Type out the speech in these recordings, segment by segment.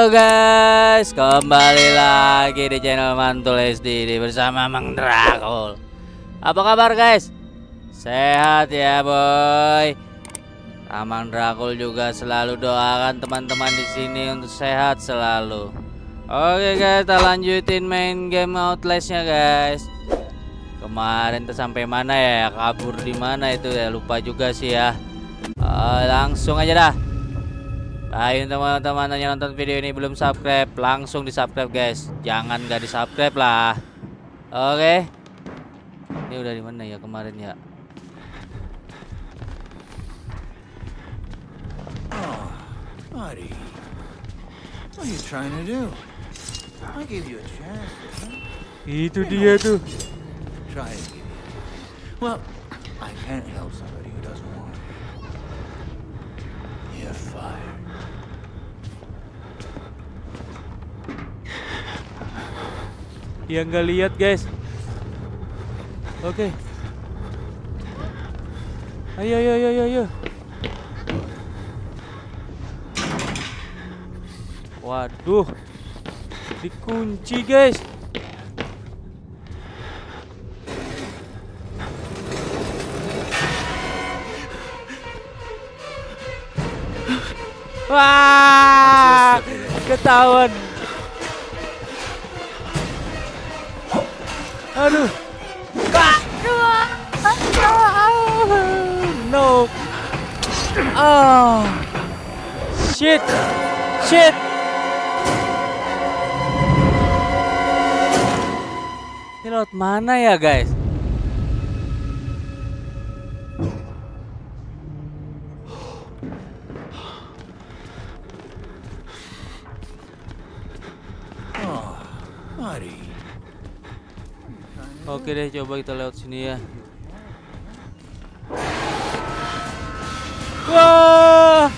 Halo guys, kembali lagi di channel Mantul SD bersama Mang Drakul. Apa kabar guys? Sehat ya boy. Amang Drakul juga selalu doakan teman-teman di sini untuk sehat selalu. Oke guys, kita lanjutin main game Outlastnya guys. Kemarin tuh sampai mana ya? Kabur di mana itu ya? Lupa juga sih ya. Uh, langsung aja dah. Ayo teman-teman yang nonton video ini belum subscribe langsung di subscribe guys jangan gak di subscribe lah oke ini udah di mana ya kemarin ya Oh, buddy. What are you trying to do? I gave you a chance. itu dia tuh Try it again. Well, I can't help somebody yang nggak lihat guys. Oke. Ayo ayo ayo ayo, ayo. Waduh. Dikunci guys. Wah ketahuan Aduh. No. Oh. Shit. Shit. Laut mana ya, guys? Oke deh, coba kita lewat sini ya. Wah.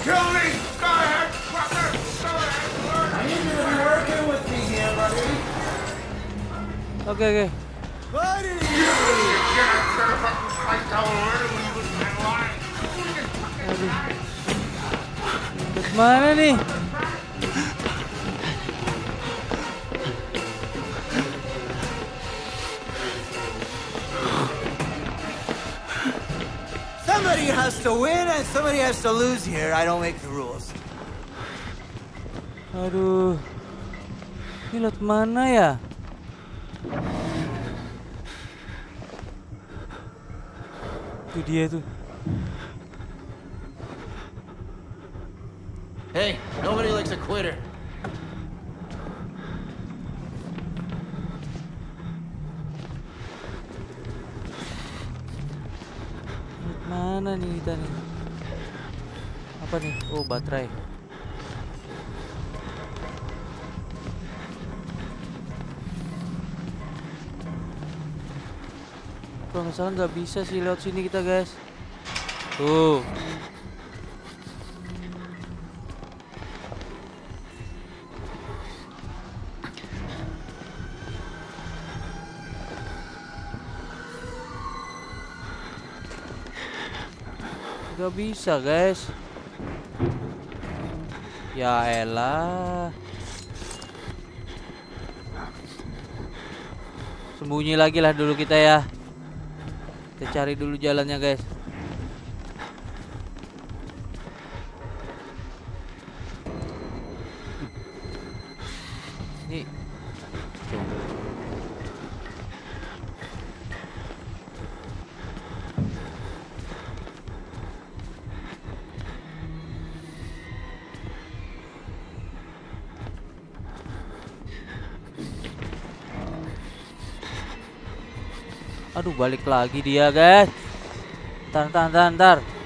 Kill me! Go ahead, fucker! Somebody has to win and somebody has to lose here. I don't make the rules. Aduh. Ini laut mana ya? Itu dia tuh. Hey, nobody likes a quitter. Kita nih? Apa nih? Oh, baterai. Kalau salah nggak bisa sih lewat sini kita guys. Tuh. Gak bisa guys. Ya elah. Sembunyi lagi lah dulu kita ya. Kita cari dulu jalannya guys Aduh balik lagi dia guys. Ntar ntar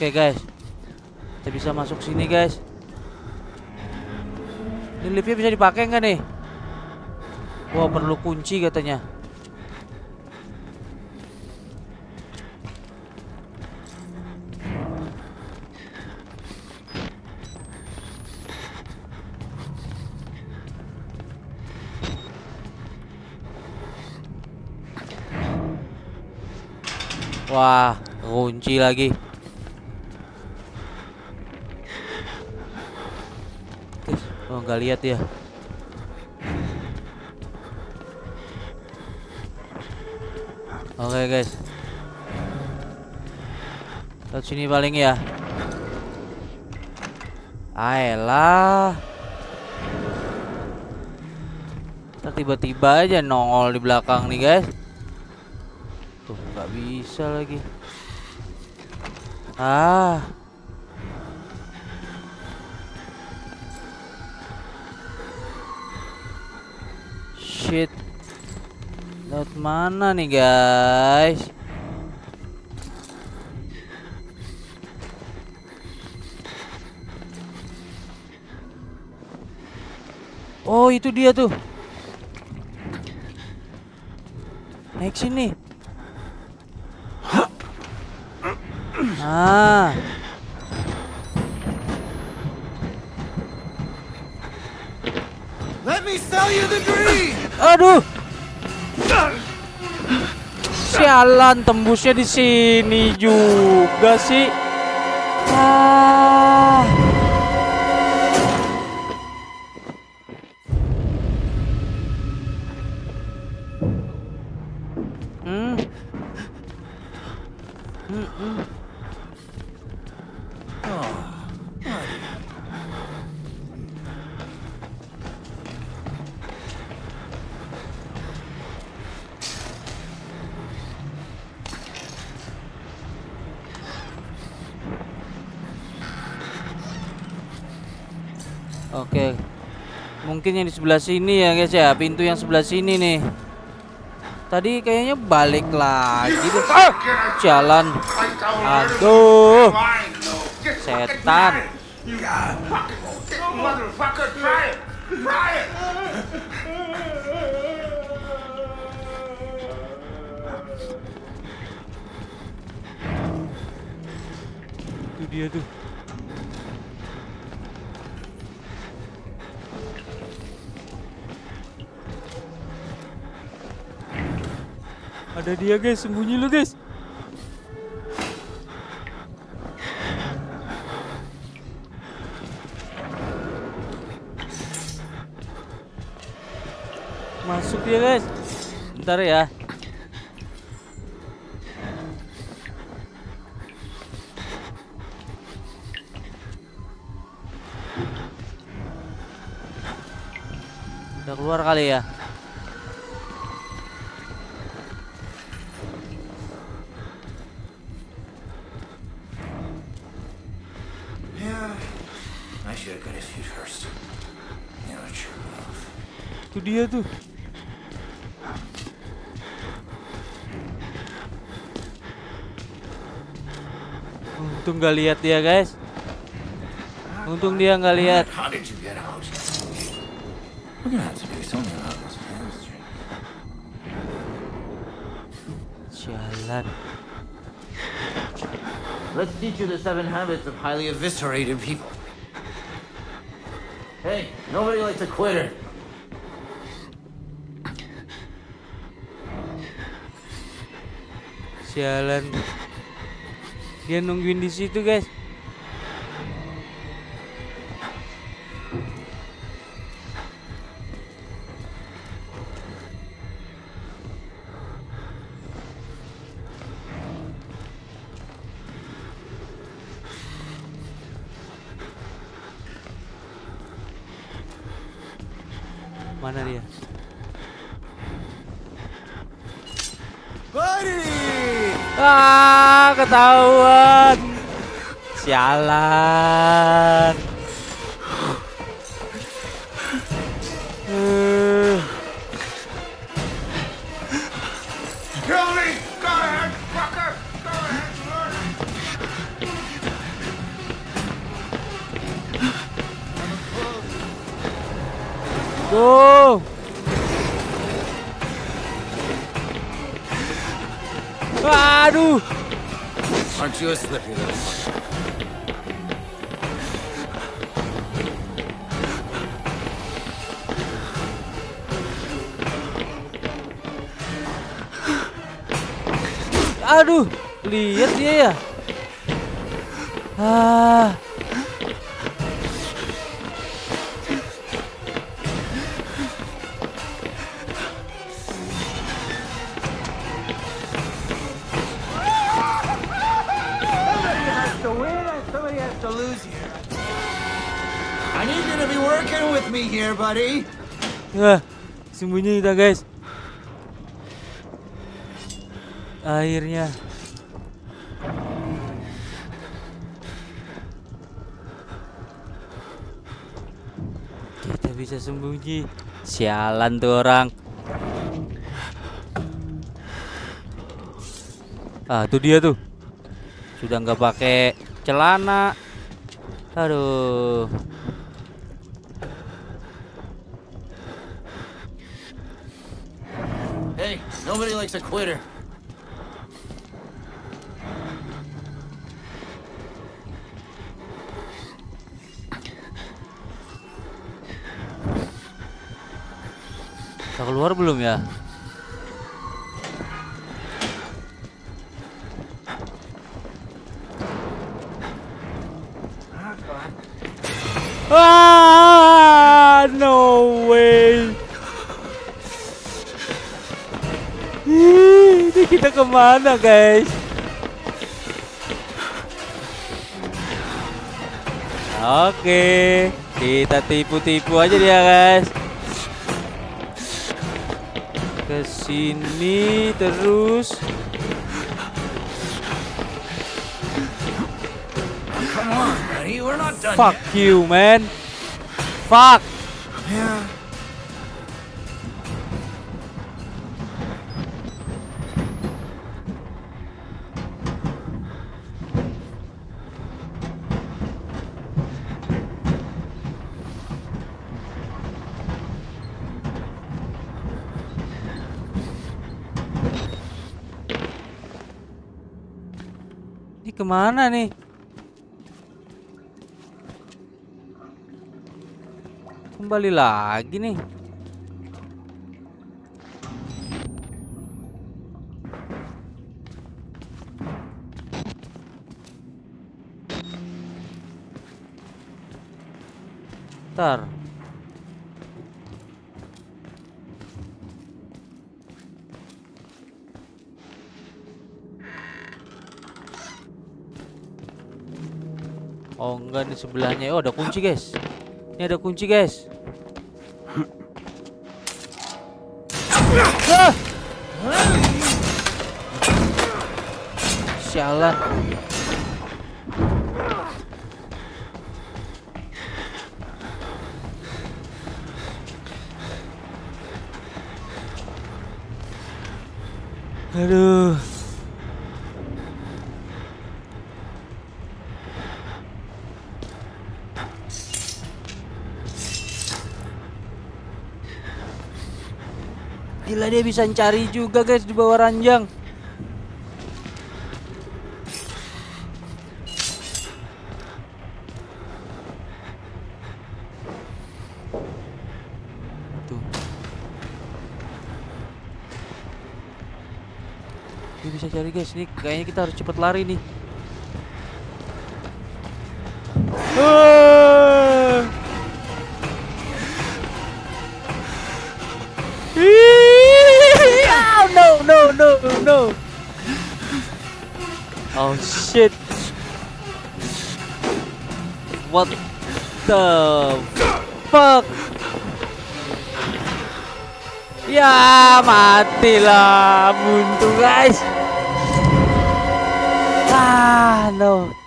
Oke guys, kita bisa masuk sini guys. Ini liftnya bisa dipakai nggak nih? Wah perlu kunci katanya. Wah, kunci lagi. Oh nggak lihat ya. Oke guys. Lihat sini paling ya. Ayolah. Tiba-tiba aja nongol di belakang nih guys. Tuh nggak bisa lagi. Ah. Shit. Lewat mana nih guys? Oh itu dia tuh. Naik sini. Ah. Let me sell you the dream! Aduh. Sialan tembusnya di sini juga sih. Ah. Hmm. Hmm, hmm. Oke. Mungkin yang di sebelah sini ya guys ya, pintu yang sebelah sini nih. Tadi kayaknya balik lagi. Ah! Jalan. Aduh. Setan. Itu dia tuh. Ada dia guys, sembunyi lu guys. Masuk dia guys. Bentar ya. Udah keluar kali ya. Itu dia tuh. Untung nggak lihat dia guys. Untung dia nggak lihat. How did you get out? We're gonna have to do something about this hamstring. Sialan. Let's teach you the seven habits of highly Eviscerated people. Hey, nobody likes a quitter. Sialan. Dia nungguin di situ guys. Mana dia? Buddy! Ah, ketahuan. Sialan. Uh. Go! Ahead, fucker! Go ahead! Go. Aduh. Aren't you a slippy little fucker? Aduh, lihat dia ya. Ah. Working with me here, buddy. Wah, sembunyi kita guys. Akhirnya. Kita bisa sembunyi. Sialan tuh orang. Ah, tuh dia tuh. Sudah nggak pakai celana. Aduh. Likes a quitter. Udah keluar belum ya? Ke mana guys? Oke, kita tipu-tipu aja dia guys. Ke sini terus. Come on, buddy. We're not done Fuck you, man. Fuck. Ke mana nih? Kembali lagi nih. Ntar. Oh enggak di sebelahnya. Oh ada kunci guys. Ini ada kunci guys. Ah! Sialan. Aduh. Gila dia bisa cari juga guys di bawah ranjang. Tuh. Dia bisa cari guys. Nih kayaknya kita harus cepat lari nih. No, no. Oh shit. What the fuck? Ya matilah buntu guys. Ah no.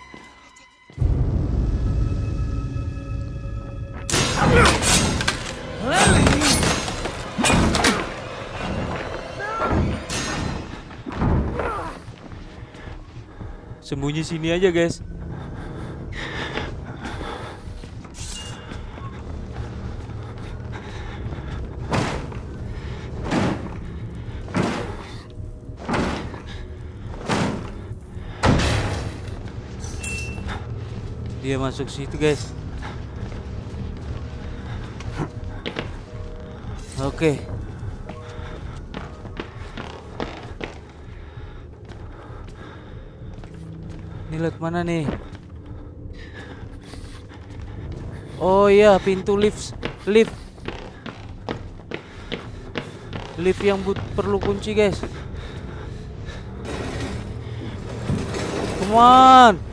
Sembunyi sini aja, guys. Dia masuk situ, guys. Oke. Okay. Lihat mana nih? Oh iya, pintu lift, lift, lift yang but perlu kunci, guys. Come on.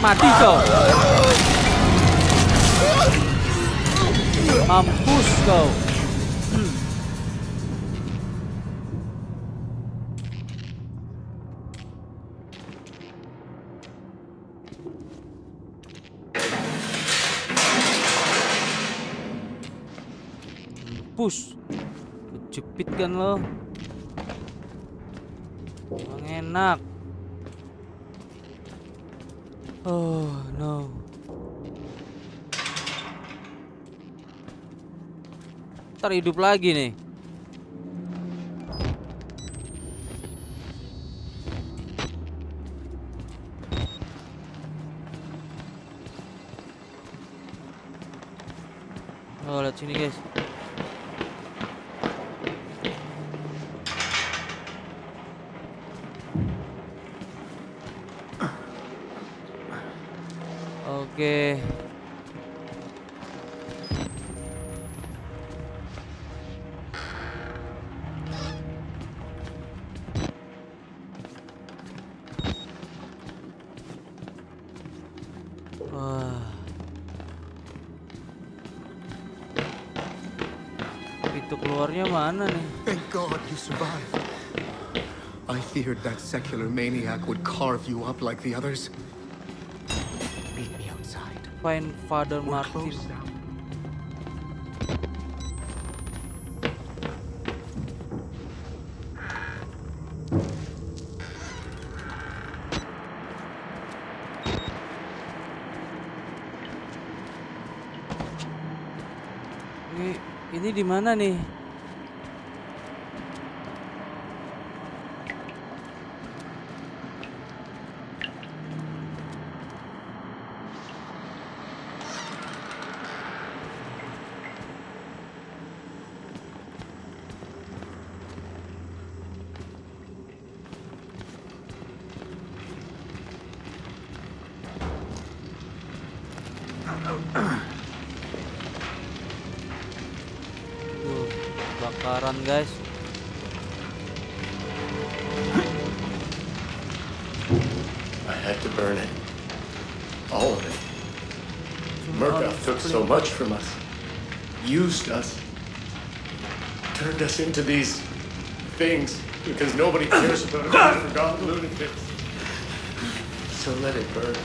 Mati kau. Mampus kau. Push. Kejepit kan lo. Enak. Oh no. Ntar hidup lagi nih. Oh, lihat sini guys. Keluarnya mana? Thank God you survived. I feared that secular maniac would carve you up like the others. Meet me outside. Find Father We're Martin. close now. Ini ini di mana nih? Had to burn it. All of it. Murkoff took so much from us. Used us. Turned us into these things because nobody cares about us. Forgotten lunatics. So let it burn.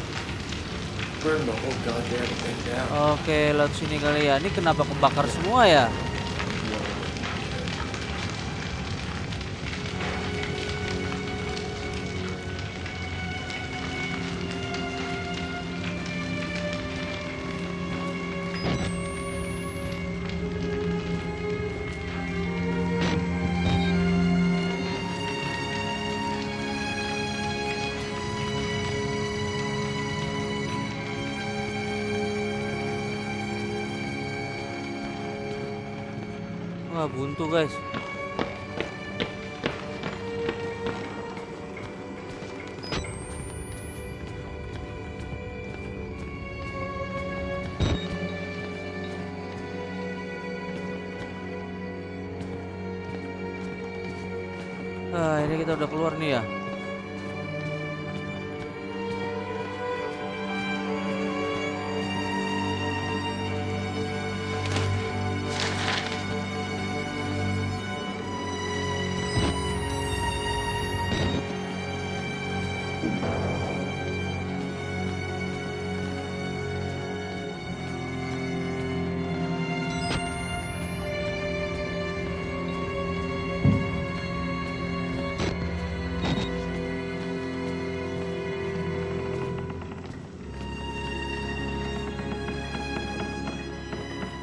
Burn the whole goddamn thing down. Oke, laut sini kali ya. Ini kenapa kebakar semua ya? Buntu guys. Ah, ini kita udah keluar nih ya.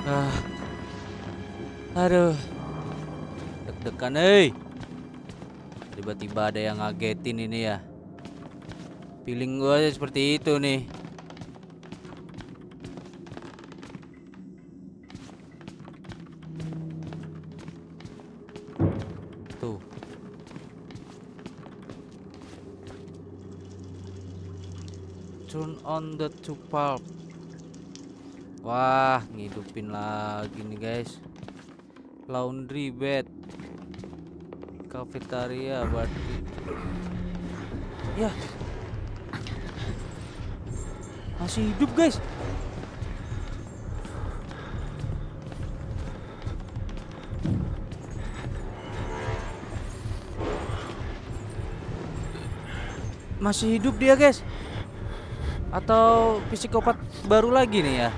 Ah. Aduh. Deg-degan, eh. Tiba-tiba ada yang ngagetin ini ya. Feeling aja seperti itu nih. Turn on the two pulp. Wah, ngidupin lagi nih guys. Laundry bed. Cafeteria berarti. Ya. Masih hidup guys. Masih hidup dia guys. Atau psikopat baru lagi nih ya?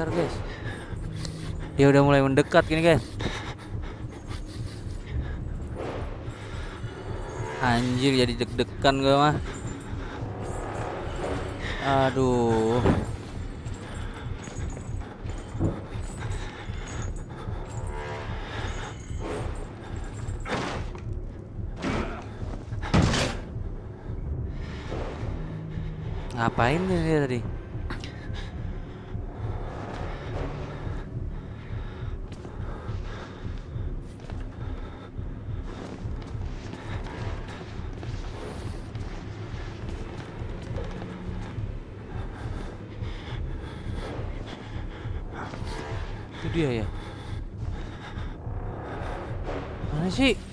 Bentar guys. Dia udah mulai mendekat gini guys. Anjir jadi deg-degan gue mah. Aduh. Ngapain dia tadi? Dia ya. Mana sih?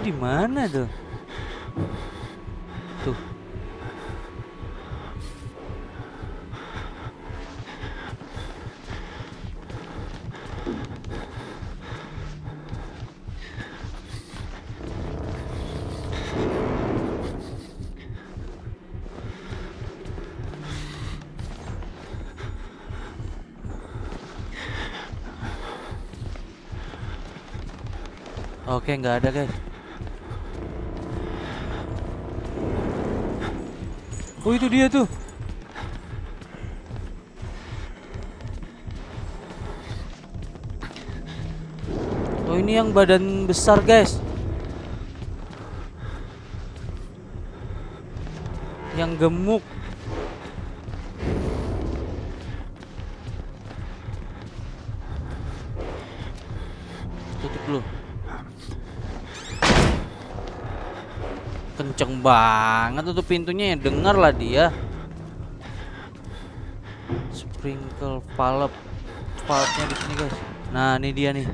Bunyinya di mana tuh? Tuh. Oke, nggak ada guys. Oh itu dia tuh. Oh ini yang badan besar guys. Yang gemuk. Kenceng banget tuh pintunya ya. Dengar lah dia. Sprinkle pulp. Pulpnya di sini guys. Nah, ini dia nih.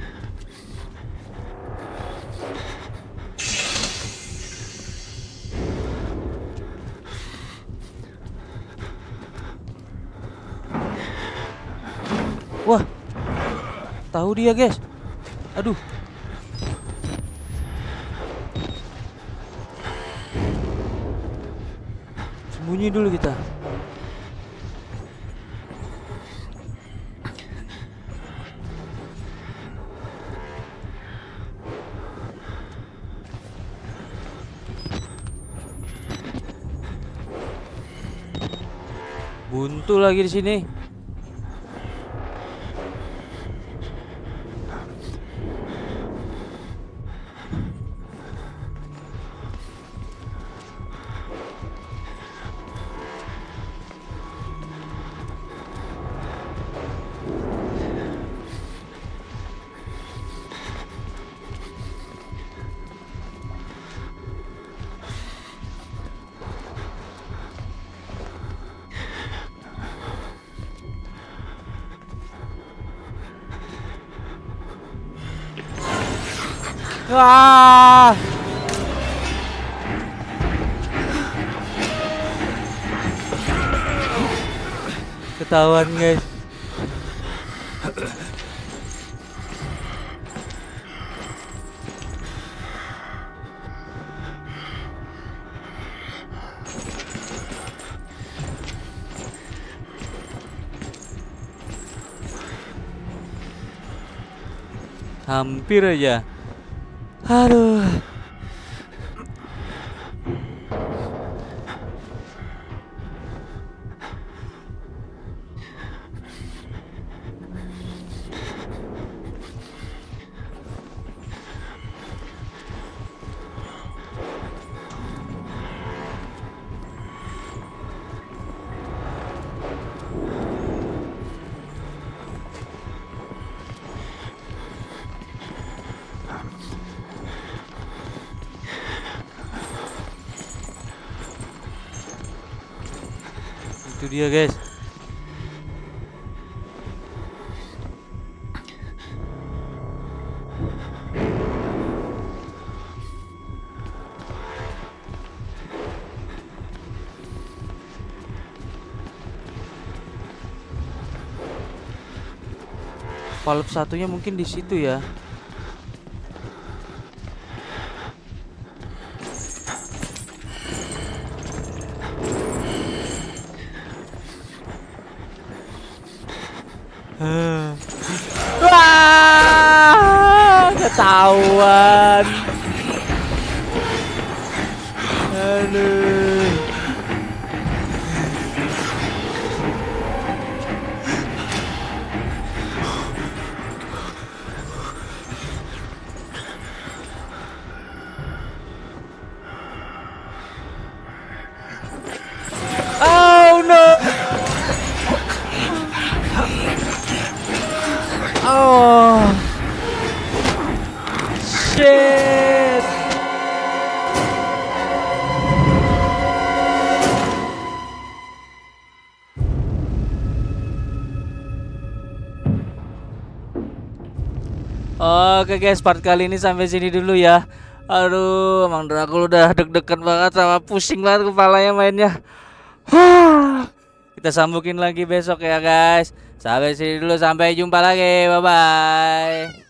Wah. Tahu dia, guys. Aduh. Sembunyi dulu kita. Buntu lagi di sini. Wah. Ketahuan guys. Hampir aja. Aduh. Itu dia guys. Valve satunya mungkin di situ ya. Oke guys, part kali ini sampai sini dulu ya. Aduh, Emang Drakul udah deg-degan banget sama pusing banget kepalanya mainnya. Kita sambungin lagi besok ya guys. Sampai sini dulu, sampai jumpa lagi. Bye bye.